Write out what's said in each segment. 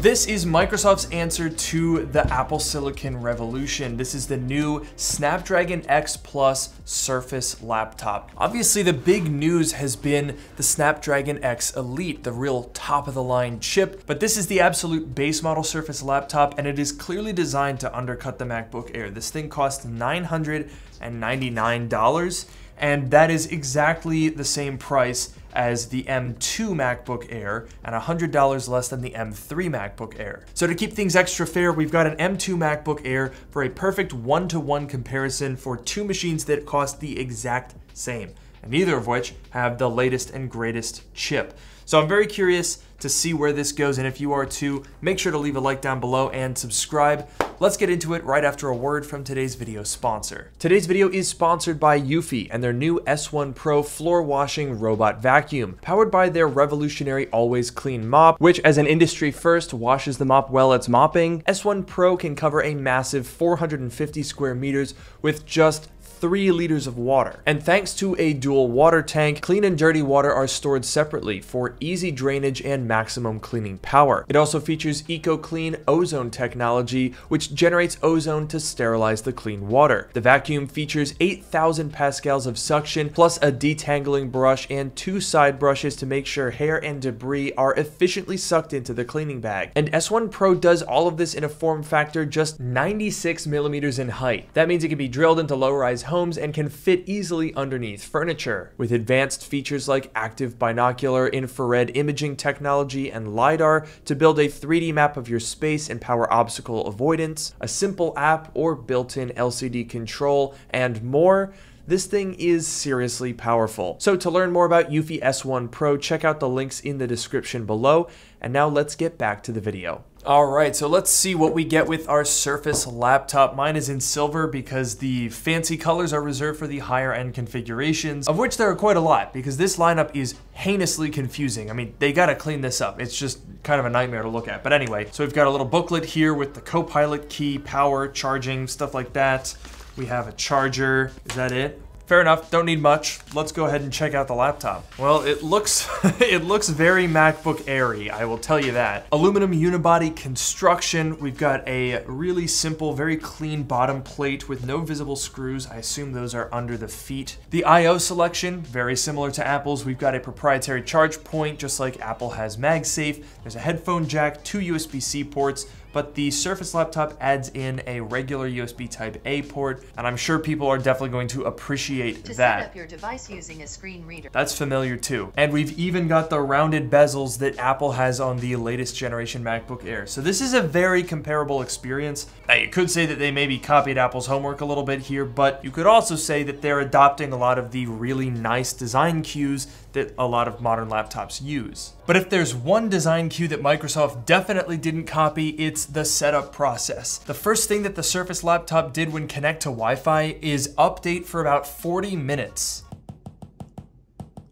This is Microsoft's answer to the Apple Silicon revolution. This is the new Snapdragon X Plus Surface laptop. Obviously, the big news has been the Snapdragon X Elite, the real top of the line chip, but this is the absolute base model Surface laptop, and it is clearly designed to undercut the MacBook Air. This thing costs $999, and that is exactly the same price as the M2 MacBook Air and $100 less than the M3 MacBook Air. So to keep things extra fair, we've got an M2 MacBook Air for a perfect one-to-one -one comparison for two machines that cost the exact same, and neither of which have the latest and greatest chip. So I'm very curious to see where this goes, and if you are too, make sure to leave a like down below and subscribe. Let's get into it right after a word from today's video sponsor. Today's video is sponsored by Eufy and their new S1 Pro floor washing robot vacuum, powered by their revolutionary Always Clean mop, which as an industry first washes the mop while it's mopping. S1 Pro can cover a massive 450 square meters with just 3 liters of water. And thanks to a dual water tank, clean and dirty water are stored separately for easy drainage and maximum cleaning power. It also features EcoClean ozone technology, which generates ozone to sterilize the clean water. The vacuum features 8,000 pascals of suction, plus a detangling brush and two side brushes to make sure hair and debris are efficiently sucked into the cleaning bag. And S1 Pro does all of this in a form factor just 96 millimeters in height. That means it can be drilled into low-rise homes and can fit easily underneath furniture. With advanced features like active binocular infrared imaging technology and LiDAR to build a 3D map of your space and power obstacle avoidance, a simple app or built-in LCD control, and more, this thing is seriously powerful. So to learn more about Eufy S1 Pro, check out the links in the description below. And now let's get back to the video. All right, so let's see what we get with our Surface laptop. Mine is in silver because the fancy colors are reserved for the higher end configurations, of which there are quite a lot because this lineup is heinously confusing. I mean, they gotta clean this up. It's just kind of a nightmare to look at. But anyway, so we've got a little booklet here with the Copilot key, power, charging, stuff like that. We have a charger. Is that it? Fair enough, don't need much. Let's go ahead and check out the laptop. Well, it looks it looks very MacBook airy, I will tell you that. Aluminum unibody construction. We've got a really simple, very clean bottom plate with no visible screws. I assume those are under the feet. The I.O. selection, very similar to Apple's. We've got a proprietary charge point, just like Apple has MagSafe. There's a headphone jack, two USB-C ports, but the Surface laptop adds in a regular USB Type A port, and I'm sure people are definitely going to appreciate to that. set up your device using a screen reader. That's familiar too. And we've even got the rounded bezels that Apple has on the latest generation MacBook Air. So this is a very comparable experience. Now you could say that they maybe copied Apple's homework a little bit here, but you could also say that they're adopting a lot of the really nice design cues that a lot of modern laptops use. But if there's one design cue that Microsoft definitely didn't copy, it's the setup process. The first thing that the Surface laptop did when connect to Wi-Fi is update for about 40 minutes.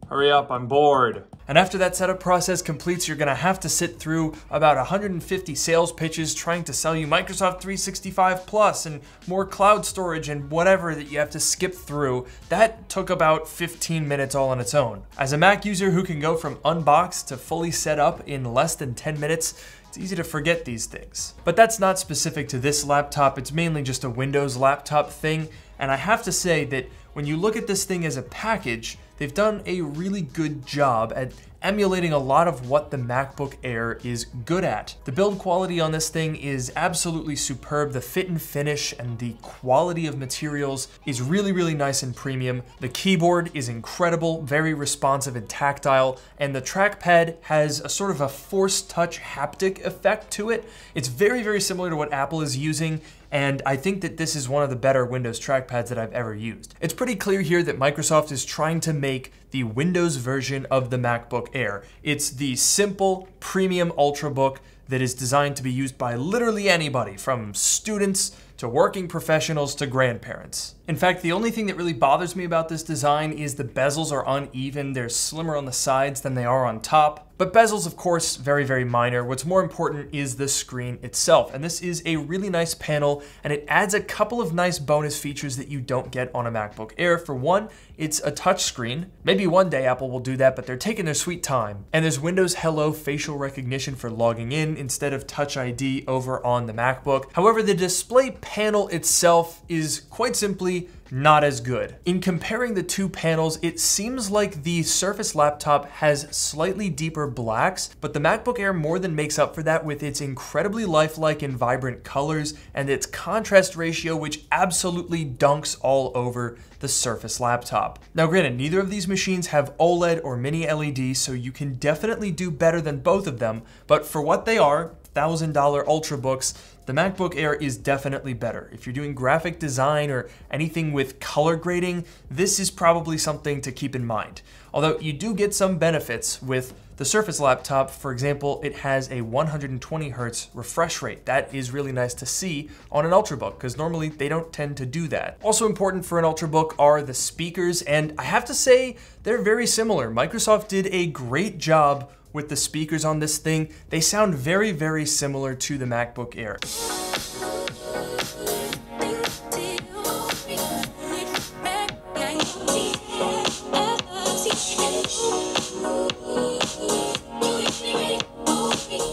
Hurry up, I'm bored. And after that setup process completes, you're gonna have to sit through about 150 sales pitches trying to sell you Microsoft 365 Plus and more cloud storage and whatever that you have to skip through. That took about 15 minutes all on its own. As a Mac user who can go from unboxed to fully set up in less than 10 minutes, it's easy to forget these things. But that's not specific to this laptop, it's mainly just a Windows laptop thing, and I have to say that when you look at this thing as a package, they've done a really good job at emulating a lot of what the MacBook Air is good at. The build quality on this thing is absolutely superb. The fit and finish and the quality of materials is really, really nice and premium. The keyboard is incredible, very responsive and tactile, and the trackpad has a sort of a force touch haptic effect to it. It's very, very similar to what Apple is using, and I think that this is one of the better Windows trackpads that I've ever used. It's pretty clear here that Microsoft is trying to make the Windows version of the MacBook Air. It's the simple, premium Ultrabook that is designed to be used by literally anybody, from students to working professionals to grandparents. In fact, the only thing that really bothers me about this design is the bezels are uneven. They're slimmer on the sides than they are on top. But bezels, of course, very, very minor. What's more important is the screen itself. And this is a really nice panel, and it adds a couple of nice bonus features that you don't get on a MacBook Air. For one, it's a touch screen. Maybe one day Apple will do that, but they're taking their sweet time. And there's Windows Hello facial recognition for logging in instead of Touch ID over on the MacBook. However, the display panel itself is quite simply not as good. In comparing the two panels, it seems like the Surface laptop has slightly deeper blacks, but the MacBook Air more than makes up for that with its incredibly lifelike and vibrant colors and its contrast ratio, which absolutely dunks all over the Surface laptop. Now granted, neither of these machines have OLED or mini LED, so you can definitely do better than both of them, but for what they are, $1,000 Ultrabooks, the MacBook Air is definitely better. If you're doing graphic design or anything with color grading, this is probably something to keep in mind. Although you do get some benefits with the Surface laptop, for example, it has a 120 hertz refresh rate. That is really nice to see on an Ultrabook because normally they don't tend to do that. Also important for an Ultrabook are the speakers, and I have to say they're very similar. Microsoft did a great job with the speakers on this thing, they sound very, very similar to the MacBook Air.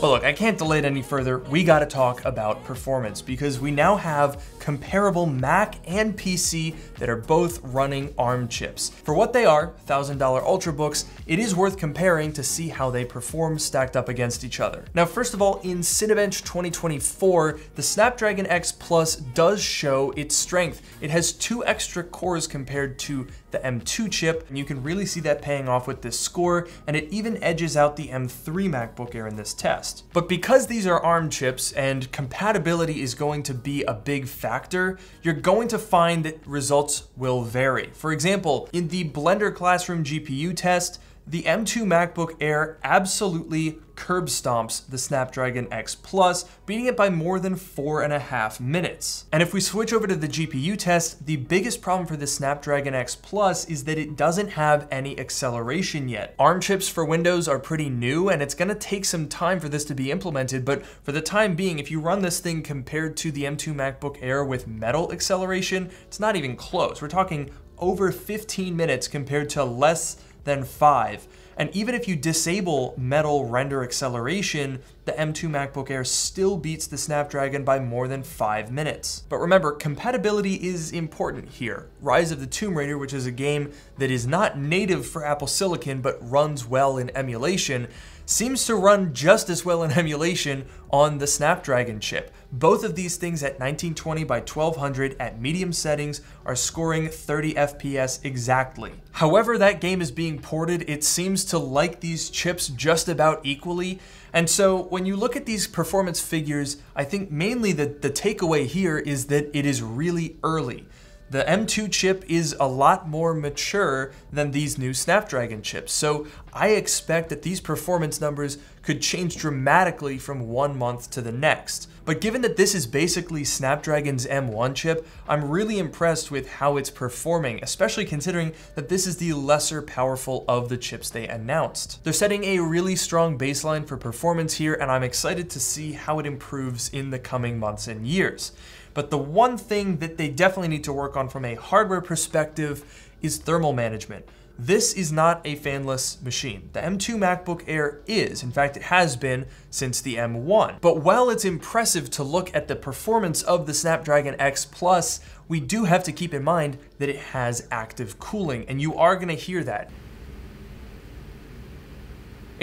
But look, I can't delay it any further. We gotta talk about performance because we now have comparable Mac and PC that are both running ARM chips. For what they are, $1,000 Ultrabooks, it is worth comparing to see how they perform stacked up against each other. Now, first of all, in Cinebench 2024, the Snapdragon X Plus does show its strength. It has two extra cores compared to the M2 chip, and you can really see that paying off with this score, and it even edges out the M3 MacBook Air in this test. But because these are ARM chips and compatibility is going to be a big factor, you're going to find that results will vary. For example, in the Blender Classroom GPU test, the M2 MacBook Air absolutely curb stomps the Snapdragon X Plus, beating it by more than four and a half minutes. And if we switch over to the GPU test, the biggest problem for the Snapdragon X Plus is that it doesn't have any acceleration yet. ARM chips for Windows are pretty new, and it's gonna take some time for this to be implemented, but for the time being, if you run this thing compared to the M2 MacBook Air with metal acceleration, it's not even close. We're talking over 15 minutes compared to less than 5. And even if you disable metal render acceleration, the M2 MacBook Air still beats the Snapdragon by more than 5 minutes. But remember, compatibility is important here. Rise of the Tomb Raider, which is a game that is not native for Apple Silicon but runs well in emulation, seems to run just as well in emulation on the Snapdragon chip. Both of these things at 1920 by 1200 at medium settings are scoring 30 FPS exactly. However that game is being ported, it seems to like these chips just about equally, and so when you look at these performance figures, I think mainly the, the takeaway here is that it is really early. The M2 chip is a lot more mature than these new Snapdragon chips, so I expect that these performance numbers could change dramatically from one month to the next. But given that this is basically Snapdragon's M1 chip, I'm really impressed with how it's performing, especially considering that this is the lesser powerful of the chips they announced. They're setting a really strong baseline for performance here, and I'm excited to see how it improves in the coming months and years. But the one thing that they definitely need to work on from a hardware perspective is thermal management. This is not a fanless machine. The M2 MacBook Air is, in fact it has been since the M1. But while it's impressive to look at the performance of the Snapdragon X Plus, we do have to keep in mind that it has active cooling, and you are gonna hear that.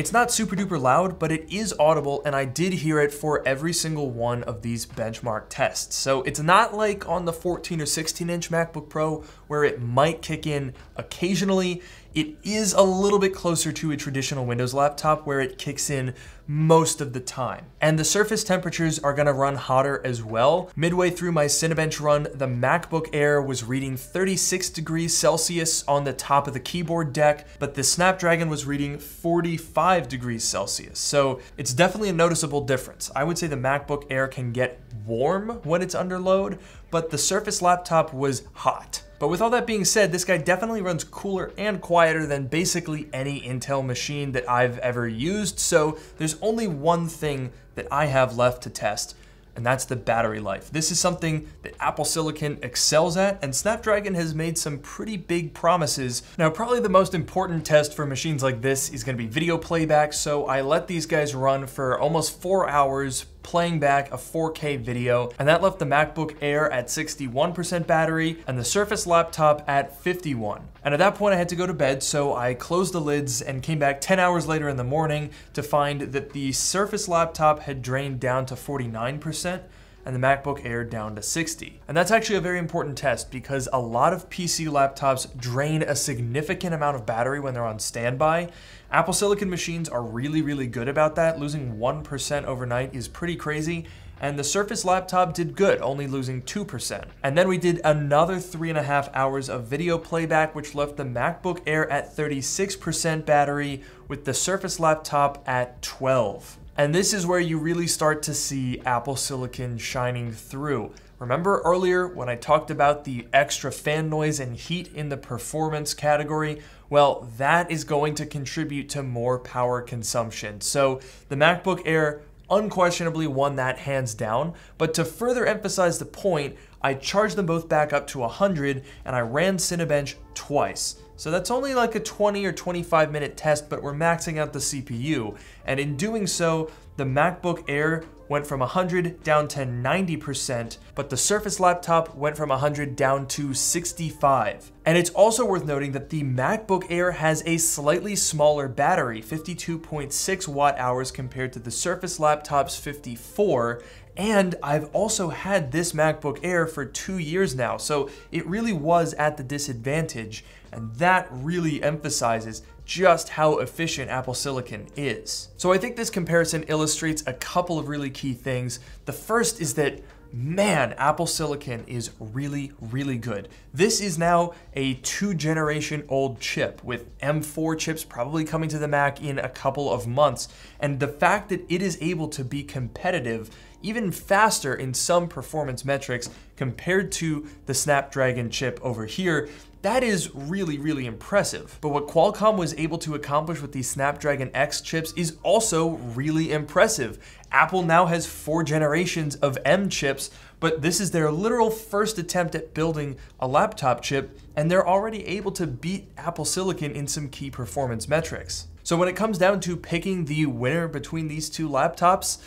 It's not super duper loud, but it is audible and I did hear it for every single one of these benchmark tests. So it's not like on the 14 or 16 inch MacBook Pro where it might kick in occasionally. It is a little bit closer to a traditional Windows laptop where it kicks in most of the time. And the surface temperatures are gonna run hotter as well. Midway through my Cinebench run, the MacBook Air was reading 36 degrees Celsius on the top of the keyboard deck, but the Snapdragon was reading 45 degrees Celsius. So it's definitely a noticeable difference. I would say the MacBook Air can get warm when it's under load, but the Surface laptop was hot. But with all that being said, this guy definitely runs cooler and quieter than basically any Intel machine that I've ever used, so there's only one thing that I have left to test, and that's the battery life. This is something that Apple Silicon excels at, and Snapdragon has made some pretty big promises. Now, probably the most important test for machines like this is gonna be video playback, so I let these guys run for almost four hours playing back a 4K video, and that left the MacBook Air at 61% battery and the Surface laptop at 51. And at that point I had to go to bed, so I closed the lids and came back 10 hours later in the morning to find that the Surface laptop had drained down to 49%, and the MacBook Air down to 60. And that's actually a very important test because a lot of PC laptops drain a significant amount of battery when they're on standby. Apple Silicon machines are really, really good about that. Losing 1% overnight is pretty crazy. And the Surface laptop did good, only losing 2%. And then we did another three and a half hours of video playback, which left the MacBook Air at 36% battery, with the Surface laptop at 12. And this is where you really start to see Apple Silicon shining through. Remember earlier when I talked about the extra fan noise and heat in the performance category? Well, that is going to contribute to more power consumption. So the MacBook Air unquestionably won that hands down, but to further emphasize the point, I charged them both back up to 100 and I ran Cinebench twice. So that's only like a 20 or 25 minute test, but we're maxing out the CPU. And in doing so, the MacBook Air went from 100 down to 90%, but the Surface laptop went from 100 down to 65. And it's also worth noting that the MacBook Air has a slightly smaller battery, 52.6 watt hours compared to the Surface laptop's 54, and I've also had this MacBook Air for two years now, so it really was at the disadvantage. And that really emphasizes just how efficient Apple Silicon is. So I think this comparison illustrates a couple of really key things. The first is that man, Apple Silicon is really, really good. This is now a two generation old chip with M4 chips probably coming to the Mac in a couple of months. And the fact that it is able to be competitive even faster in some performance metrics compared to the Snapdragon chip over here that is really, really impressive. But what Qualcomm was able to accomplish with these Snapdragon X chips is also really impressive. Apple now has four generations of M chips, but this is their literal first attempt at building a laptop chip, and they're already able to beat Apple Silicon in some key performance metrics. So when it comes down to picking the winner between these two laptops,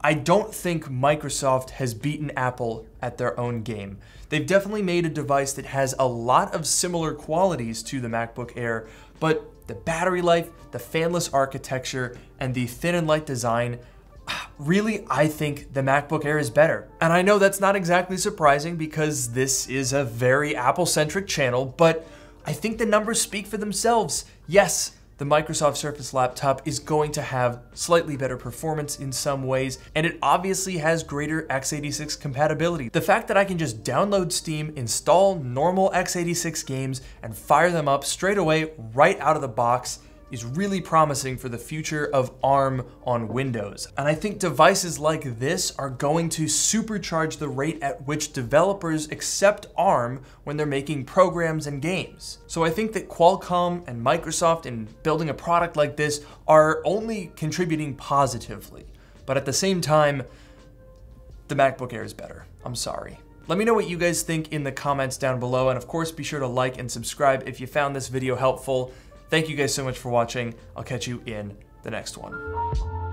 I don't think Microsoft has beaten Apple at their own game. They've definitely made a device that has a lot of similar qualities to the MacBook Air, but the battery life, the fanless architecture, and the thin and light design really, I think the MacBook Air is better. And I know that's not exactly surprising because this is a very Apple centric channel, but I think the numbers speak for themselves. Yes, the Microsoft Surface laptop is going to have slightly better performance in some ways, and it obviously has greater x86 compatibility. The fact that I can just download Steam, install normal x86 games, and fire them up straight away right out of the box is really promising for the future of ARM on Windows. And I think devices like this are going to supercharge the rate at which developers accept ARM when they're making programs and games. So I think that Qualcomm and Microsoft in building a product like this are only contributing positively. But at the same time, the MacBook Air is better. I'm sorry. Let me know what you guys think in the comments down below, and of course be sure to like and subscribe if you found this video helpful. Thank you guys so much for watching. I'll catch you in the next one.